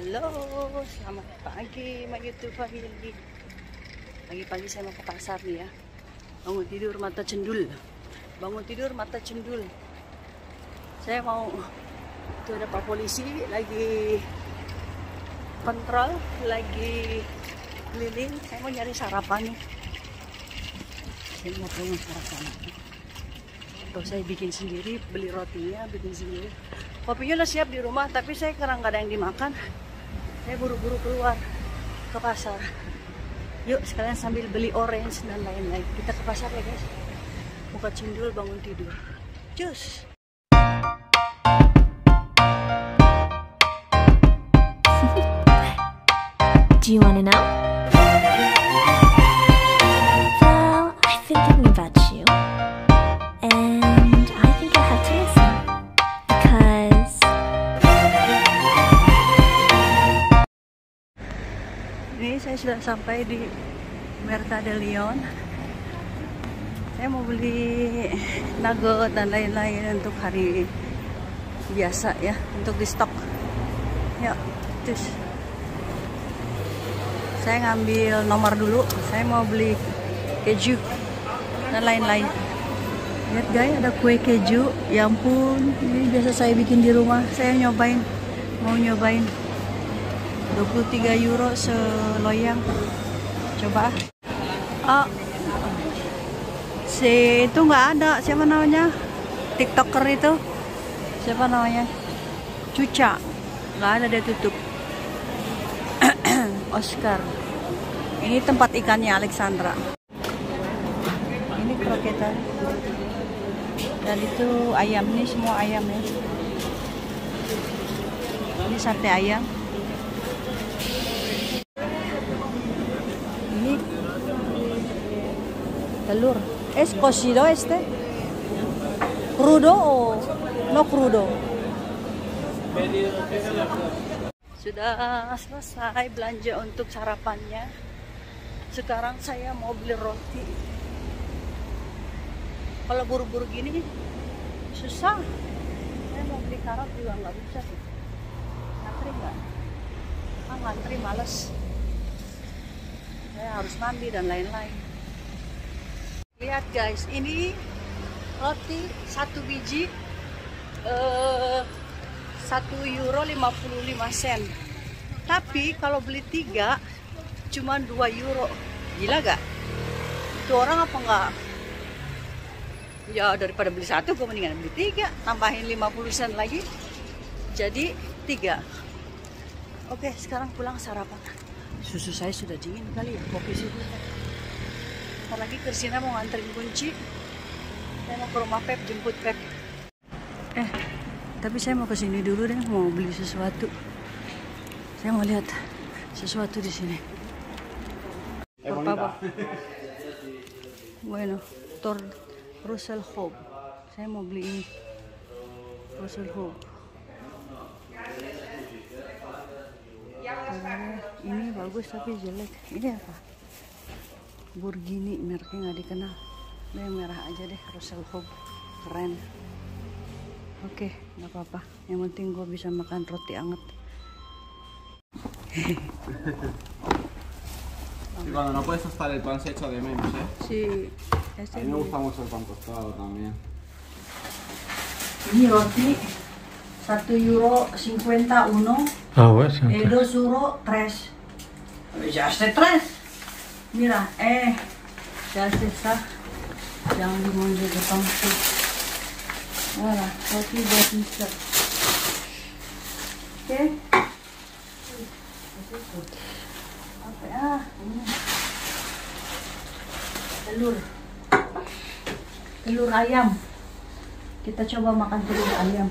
Halo, selamat pagi my YouTube family. Pagi-pagi saya mau ke pasar nih ya. Bangun tidur mata cendul. Bangun tidur mata cendul. Saya mau itu ada pak polisi lagi kontrol, lagi keliling. Saya mau nyari sarapan nih. Saya mau pengen sarapan. Atau saya bikin sendiri, beli rotinya, bikin sendiri. Kopinya udah siap di rumah, tapi saya karena nggak ada yang dimakan. Saya buru-buru keluar ke pasar. Yuk sekalian sambil beli orange dan lain-lain. Kita ke pasar ya guys. Buka cindul bangun tidur. Cus. Do you want to know? Sudah sampai di Merta de Leon. Saya mau beli nugget dan lain-lain untuk hari biasa ya, untuk di stok. Ya, terus saya ngambil nomor dulu. Saya mau beli keju dan lain-lain. Lihat guys, ada kue keju. Ya ampun, ini biasa saya bikin di rumah. Saya nyobain, mau nyobain. 23 euro seloyang. Coba. Oh. Si itu nggak ada. Siapa namanya? TikToker itu. Siapa namanya? Cuca. Nggak ada dia tutup. Oscar. Ini tempat ikannya Alexandra. Ini kroketan. Dan itu ayam. Ini semua ayam ya. Ini sate ayam. Telur. Es cocido este? Crudo o no crudo? Sudah selesai belanja untuk sarapannya. Sekarang saya mau beli roti. Kalau buru-buru gini susah. Saya mau beli karot juga nggak bisa sih. Ngantri nggak? Ah, ngantri males. Saya harus mandi dan lain-lain. Lihat guys, ini roti satu biji eh, satu euro 55 sen. Tapi kalau beli tiga cuma 2 euro. Gila gak? Itu orang apa enggak? Ya daripada beli satu gue mendingan beli tiga, tambahin 50 sen lagi. Jadi tiga. Oke, sekarang pulang sarapan. Susu saya sudah dingin kali ya, kopi susu. Ntar lagi Kristina mau nganterin kunci. Saya mau ke rumah Pep, jemput Pep. Eh, tapi saya mau ke sini dulu deh, mau beli sesuatu. Saya mau lihat sesuatu di sini. Por bonita. favor. Bueno, Tor Russell Hope. Saya mau beli ini. Russell Hope. Ini bagus tapi jelek. Ini apa? Burgini mereknya nggak dikenal. Ini yang merah aja deh Russell Hope. Keren. Oke, nggak apa-apa. Yang penting gue bisa makan roti anget. Y cuando no puedes tostar el pan se echa de menos, ¿eh? A este mí me gusta mucho el pan tostado también. Ini roti 1 euro 51 Ah ouais, c'est e 2 euro 3. Ya hace 3. Mira, eh, ya hace esa. Jangan dimonjo Jepang tuh. Voilà, roti buat mister. Oke. Apa ya? Ini. Telur. Telur ayam. Kita coba makan telur ayam.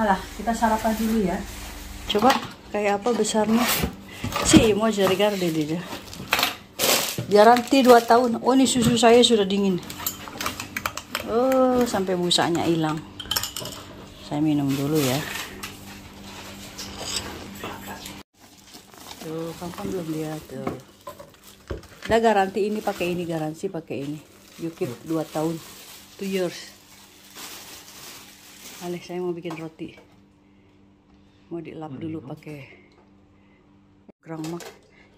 Alah, kita sarapan dulu ya. Coba kayak apa besarnya? Si, mau jadi garde dia. Garanti 2 tahun. Oh, ini susu saya sudah dingin. Oh, sampai busanya hilang. Saya minum dulu ya. Tuh, kapan belum lihat tuh. Udah garansi ini pakai ini, garansi pakai ini. You keep 2 tahun. 2 years. Alex, saya mau bikin roti. mau dilap dulu pakai mak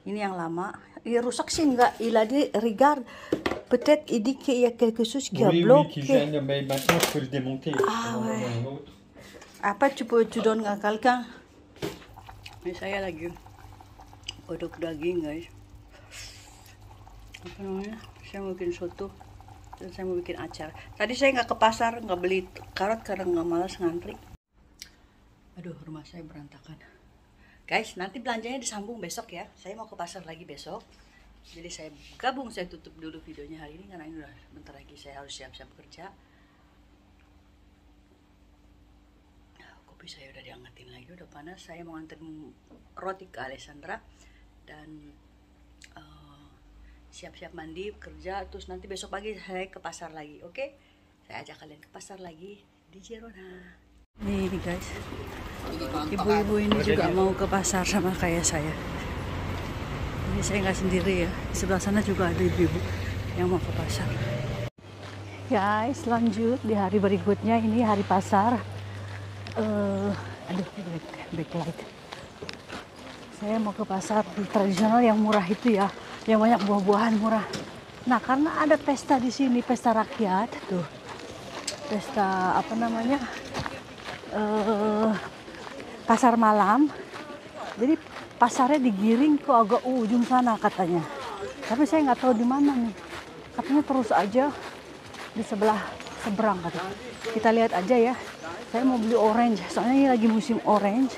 ini yang lama. Il rusak sih enggak. Il a dit regarde peut-être il dit qu'il y a quelque chose qui a Oui, oui, bloqué. qu'il vienne, mais maintenant je peux le démonter. Ah, On en a ouais. un autre. apa tu peux tu donnes à quelqu'un? Ini saya lagi kodok daging guys. Apa namanya? Saya mau bikin soto. Dan saya mau bikin acar tadi saya nggak ke pasar nggak beli karot karena nggak malas ngantri. Aduh rumah saya berantakan guys nanti belanjanya disambung besok ya. Saya mau ke pasar lagi besok. Jadi saya gabung saya tutup dulu videonya hari ini karena ini udah bentar lagi saya harus siap-siap kerja. Kopi saya udah diangetin lagi udah panas. Saya mau nganterin roti ke Alessandra dan eh, siap-siap mandi kerja terus nanti besok pagi saya ke pasar lagi oke? Saya ajak kalian ke pasar lagi di Girona nih guys. Ibu-ibu ini juga mau ke pasar sama kayak saya. Ini saya nggak sendiri ya. Sebelah sana juga ada ibu-ibu yang mau ke pasar. Guys lanjut di hari berikutnya. Ini hari pasar. Eh aduh back, backlight. Saya mau ke pasar tradisional yang murah itu ya. Yang banyak buah-buahan murah. Nah karena ada pesta di sini pesta rakyat tuh. Pesta apa namanya eh pasar malam. Jadi pasarnya digiring ke agak ujung sana katanya. Tapi saya nggak tahu di mana nih. Katanya terus aja di sebelah seberang katanya. Kita lihat aja ya. Saya mau beli orange. Soalnya ini lagi musim orange.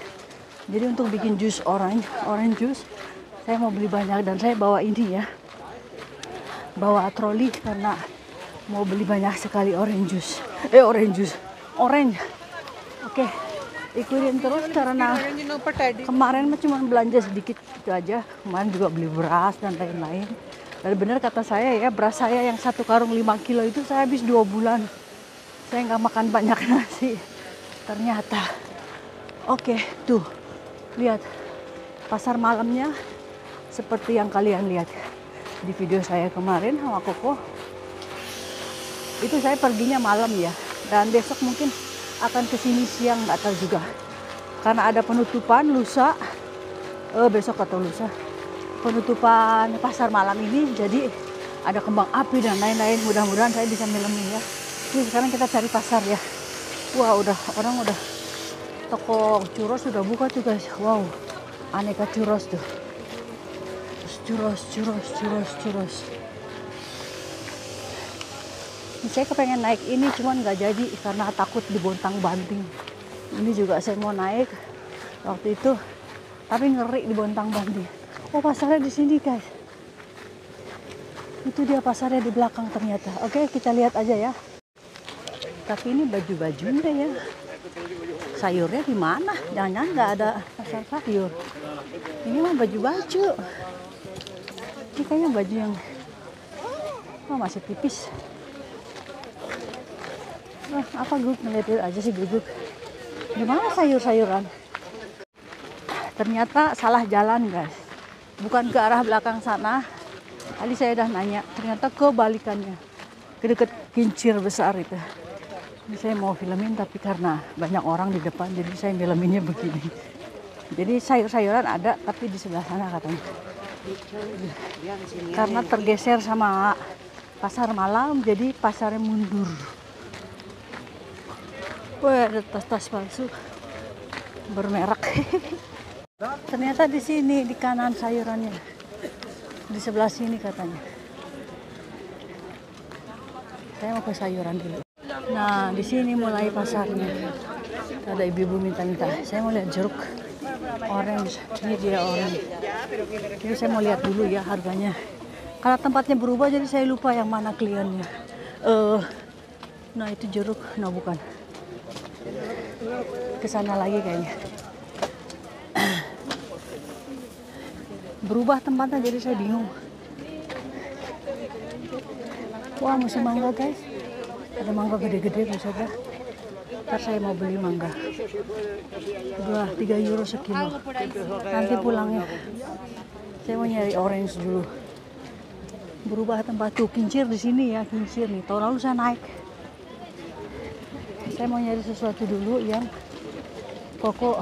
Jadi untuk bikin jus orange orange juice saya mau beli banyak dan saya bawa ini ya. Bawa troli karena mau beli banyak sekali orange juice eh orange juice orange oke ikutin terus karena kemarin mah cuma belanja sedikit itu aja. Kemarin juga beli beras dan lain-lain. Dan benar kata saya ya beras saya yang satu karung 5 kilo itu saya habis dua bulan. Saya nggak makan banyak nasi. Ternyata. Oke tuh. Lihat. Pasar malamnya seperti yang kalian lihat di video saya kemarin sama Koko. Itu saya perginya malam ya. Dan besok mungkin akan ke sini siang nggak tahu juga. Karena ada penutupan lusa. Eh, besok atau lusa. Penutupan pasar malam ini jadi ada kembang api dan lain-lain. Mudah-mudahan saya bisa milemi ya. Ini sekarang kita cari pasar ya. Wah udah orang udah toko churros sudah buka guys. Wow aneka churros tuh. Churros churros churros ini saya kepengen naik ini cuman nggak jadi karena takut dibontang banting. Ini juga saya mau naik waktu itu tapi ngeri dibontang banting. Oh pasarnya di sini guys. Itu dia pasarnya di belakang ternyata. Oke kita lihat aja ya. Tapi ini baju-bajunya ya? Sayurnya di mana? Jangan-jangan nggak ada pasar sayur. Ini mah baju-baju. Ini kayaknya baju yang oh masih tipis Wah, apa gue ngeliat aja sih gue di mana sayur-sayuran? Ternyata salah jalan guys. Bukan ke arah belakang sana. Tadi saya udah nanya ternyata kebalikannya. Ke deket kincir besar itu. Ini saya mau filmin tapi karena banyak orang di depan jadi saya filminnya begini. Jadi sayur-sayuran ada tapi di sebelah sana katanya. Karena tergeser sama pasar malam jadi pasarnya mundur Wah, ada tas-tas palsu bermerek. Ternyata di sini di kanan sayurannya. Di sebelah sini katanya. Saya mau ke sayuran dulu. Nah, di sini mulai pasarnya. Ada ibu-ibu minta-minta. Saya mau lihat jeruk orange. Ini dia orange. Jadi saya mau lihat dulu ya harganya. Karena tempatnya berubah jadi saya lupa yang mana kliennya. Eh, nah itu jeruk, nah bukan ke sana lagi kayaknya. Berubah tempatnya jadi saya bingung. Wah musim mangga guys. Ada mangga gede-gede maksudnya. Ntar saya mau beli mangga. Dua, tiga euro sekilo. Nanti pulangnya. Saya mau nyari orange dulu. Berubah tempat tuh kincir di sini ya kincir nih. Tahun lalu saya naik saya mau nyari sesuatu dulu yang koko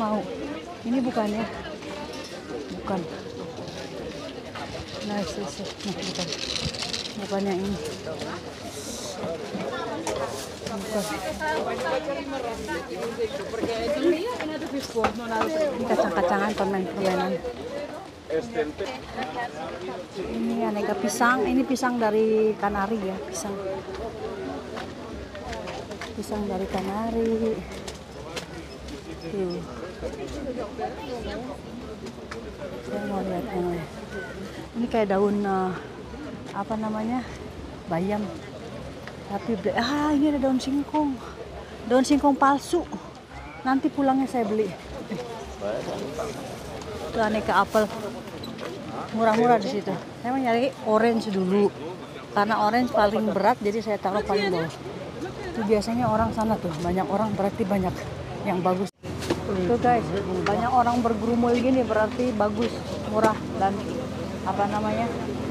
mau. Ini bukannya? Bukan. Nah isi, isi. Nah, bukan. Bukannya ini. Bukan. Kacang-kacangan permen permainan ini aneka pisang. Ini pisang dari Kanari ya pisang pisang dari Kanari saya mau lihat yang lain. ini kayak daun eh, apa namanya? Bayam. Tapi ah ini ada daun singkong. Daun singkong palsu. Nanti pulangnya saya beli. Itu aneka apel. Murah-murah di situ. Saya mau nyari orange dulu. Karena orange paling berat jadi saya taruh paling bawah itu biasanya orang sana tuh banyak orang berarti banyak yang bagus. Tuh guys banyak orang bergerumul gini berarti bagus murah dan apa namanya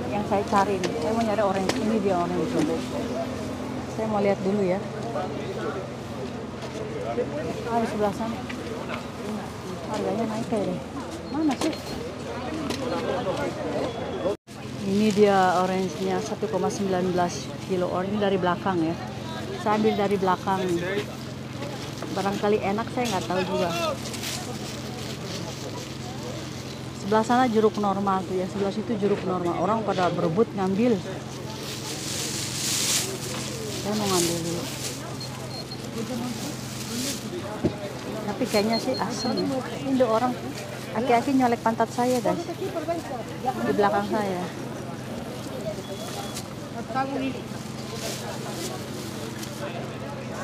yang saya cari nih. Saya mau nyari orange ini dia orange saya mau lihat dulu ya. Ah sebelah sana. Harganya naik kayak deh mana sih? Ini dia orange-nya 1,19 kilo orange dari belakang ya saya ambil dari belakang. Barangkali enak saya nggak tahu juga. Sebelah sana jeruk normal tuh ya. Sebelah situ jeruk normal. Orang pada berebut ngambil. Saya mau ngambil dulu. Tapi kayaknya sih ini ada orang aki-aki nyolek pantat saya guys. Di belakang saya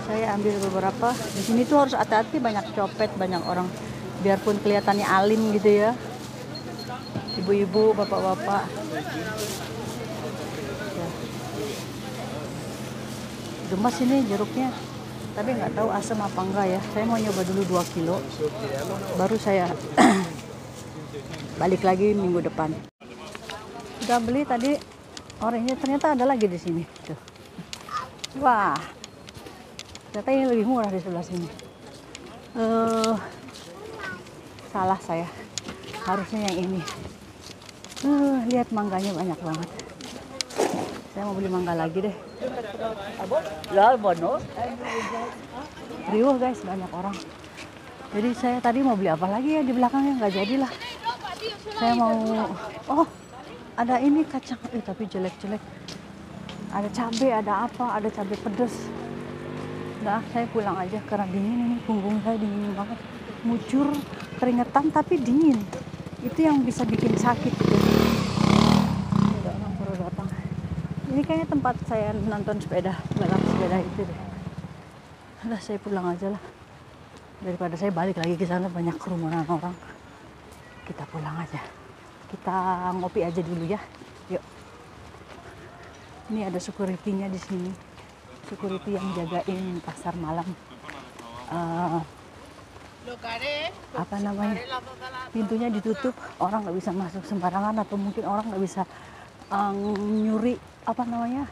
saya ambil beberapa. Di sini tuh harus hati-hati banyak copet banyak orang. Biarpun kelihatannya alim gitu ya. Ibu-ibu bapak-bapak. Ya. gemas ini jeruknya. Tapi nggak tahu asam apa enggak ya. Saya mau nyoba dulu 2 kilo. Baru saya balik lagi minggu depan. Udah beli tadi orangnya ternyata ada lagi di sini. Tuh. Wah ternyata ini lebih murah di sebelah sini. Eh salah saya. Harusnya yang ini. Eh, lihat mangganya banyak banget. Saya mau beli mangga lagi deh. Riuh guys banyak orang. Jadi saya tadi mau beli apa lagi ya di belakangnya? Nggak jadilah saya mau oh ada ini kacang. Eh tapi jelek-jelek. Ada cabai ada apa? Ada cabai pedas Nah, saya pulang aja karena dingin ini punggung saya dingin banget. Mucur, keringetan tapi dingin. Itu yang bisa bikin sakit gitu. Ini kayaknya tempat saya nonton sepeda, balap sepeda itu deh. Udah saya pulang aja lah. Daripada saya balik lagi ke sana banyak kerumunan orang. Kita pulang aja. Kita ngopi aja dulu ya. Yuk. Ini ada security-nya di sini security yang jagain pasar malam. Eh, apa namanya? Pintunya ditutup orang nggak bisa masuk sembarangan atau mungkin orang nggak bisa eh, nyuri apa namanya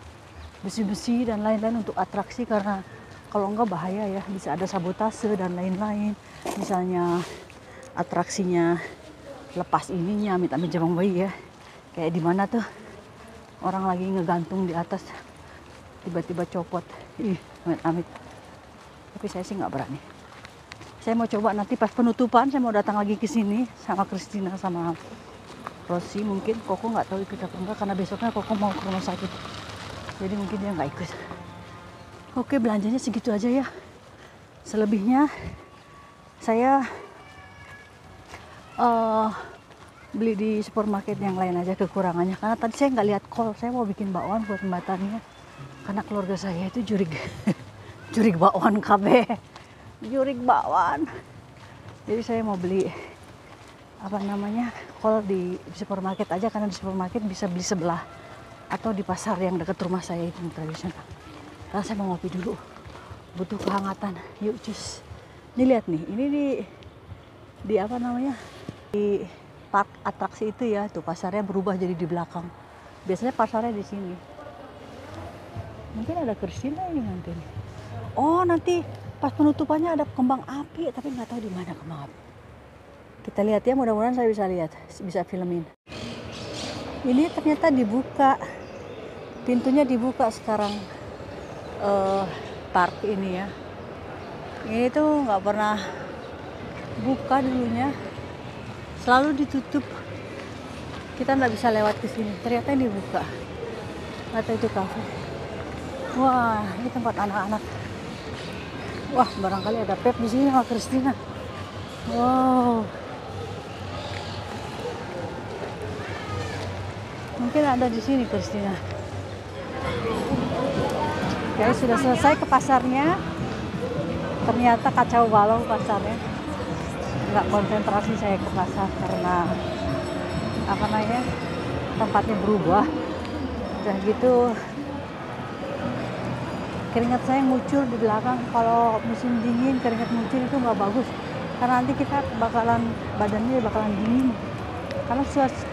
besi-besi dan lain-lain untuk atraksi karena kalau enggak bahaya ya bisa ada sabotase dan lain-lain. Misalnya atraksinya lepas ininya amit-amit jabang bayi ya. Kayak di mana tuh orang lagi ngegantung di atas tiba-tiba copot. Ih amit-amit tapi saya sih nggak berani. Saya mau coba nanti pas penutupan saya mau datang lagi ke sini sama Christina sama Rosi mungkin. Koko nggak tahu ikut apa enggak karena besoknya Koko mau ke rumah sakit. Jadi mungkin dia nggak ikut. Oke belanjanya segitu aja ya. Selebihnya saya eh beli di supermarket yang lain aja kekurangannya. Karena tadi saya nggak lihat kol saya mau bikin bakwan buat jembatannya karena keluarga saya itu jurig jurig bakwan KB jurig bakwan. Jadi saya mau beli apa namanya kol di supermarket aja karena di supermarket bisa beli sebelah atau di pasar yang dekat rumah saya itu tradisional. Karena saya mau ngopi dulu. Butuh kehangatan. Yuk cus. Ini lihat nih ini di di apa namanya di park atraksi itu ya. Tuh pasarnya berubah jadi di belakang. Biasanya pasarnya di sini mungkin ada Kristina ini nanti oh nanti pas penutupannya ada kembang api tapi nggak tahu di mana kembang api Kita lihat ya, mudah-mudahan saya bisa lihat, bisa filmin. Ini ternyata dibuka, pintunya dibuka sekarang. eh park ini ya. Ini tuh nggak pernah buka dulunya, selalu ditutup. Kita nggak bisa lewat ke sini. Ternyata ini dibuka. Atau itu kafe. Wah, ini tempat anak-anak. Wah, barangkali ada Pep di sini sama Christina. Wow. Mungkin ada di sini Christina. Guys, sudah selesai ke pasarnya. Ternyata kacau balau pasarnya. Nggak konsentrasi saya ke pasar karena apa namanya tempatnya berubah. Udah gitu keringat saya muncul di belakang. Kalau musim dingin keringat muncul itu nggak bagus. Karena nanti kita bakalan badannya bakalan dingin. Karena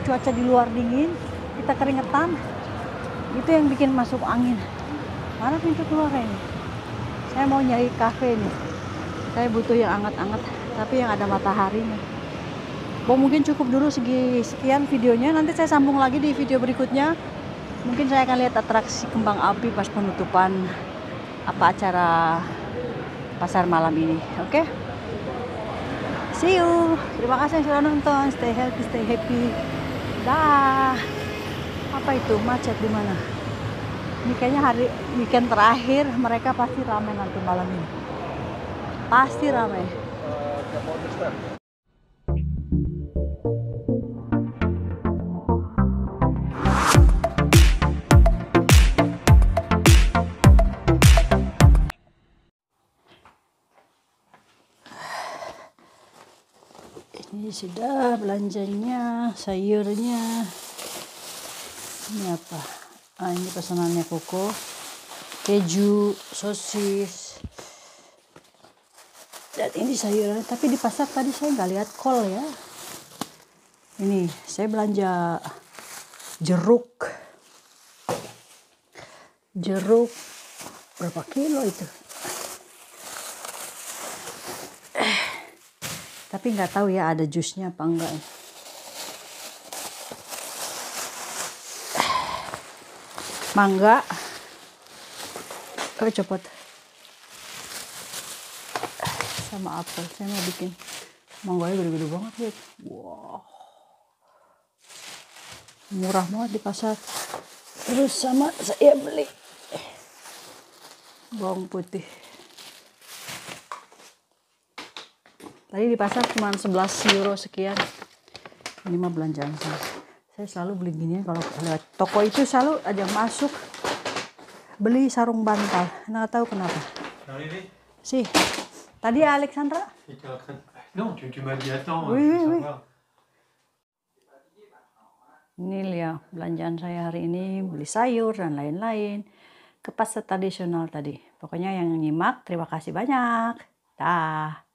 cuaca, di luar dingin kita keringetan. Itu yang bikin masuk angin. Mana pintu keluar ini? Saya mau nyari kafe nih saya butuh yang anget-anget tapi yang ada mataharinya. Oh, mungkin cukup dulu segi sekian videonya. Nanti saya sambung lagi di video berikutnya. Mungkin saya akan lihat atraksi kembang api pas penutupan apa acara pasar malam ini oke? See you. Terima kasih yang sudah nonton. Stay healthy stay happy. Dah. Apa itu? Macet di mana? Ini kayaknya hari weekend terakhir mereka pasti ramai nanti malam ini. Pasti ramai sudah belanjanya sayurnya. Ini apa? Ah ini pesanannya koko. Keju sosis. Dan ini sayuran tapi di pasar tadi saya nggak lihat kol ya. Ini saya belanja jeruk. Jeruk berapa kilo itu tapi nggak tahu ya ada jusnya apa enggak. Ya. mangga. Oh copot? Sama apel saya mau bikin mangganya gede-gede banget lihat wow. Murah banget di pasar. Terus sama saya beli bawang putih Tadi di pasar cuma 11 euro sekian. Ini mah belanjaan saya. Saya selalu beli gini kalau lewat toko itu selalu ada masuk beli sarung bantal. Nggak tahu kenapa. Sih. Tadi Alexandra J'étais en train de... Non, tu, tu m'as dit attends, Oui, je veux oui, oui. savoir. Ini ya belanjaan saya hari ini beli sayur dan lain-lain ke pasar tradisional tadi. Pokoknya yang nyimak terima kasih banyak. Dah.